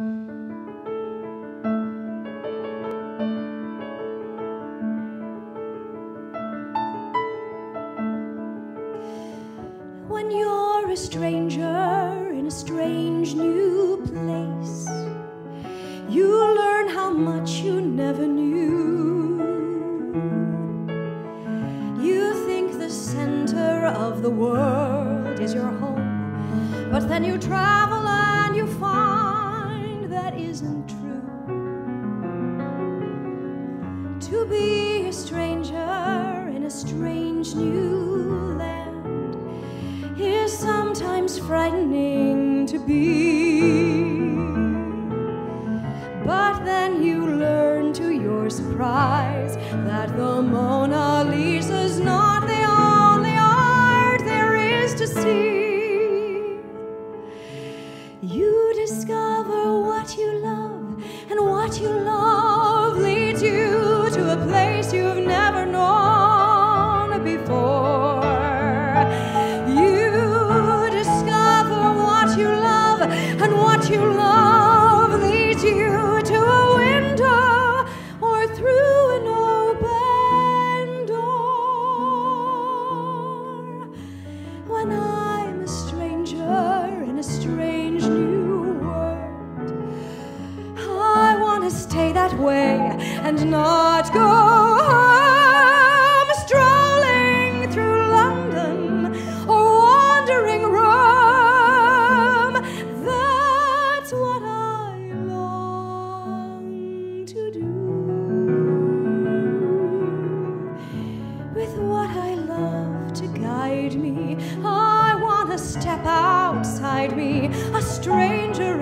When you're a stranger in a strange new place, you learn how much you never knew. You think the center of the world is your home, but then you travel isn't true. To be a stranger in a strange new land is sometimes frightening to be. But then you learn to your surprise that the Mona Lisa's not You discover what you love, and what you love leads you to a place you've never known before. You discover what you love, and what you love way and not go home, strolling through London or wandering Rome. That's what I long to do with what I love to guide me. I want to step outside me, a stranger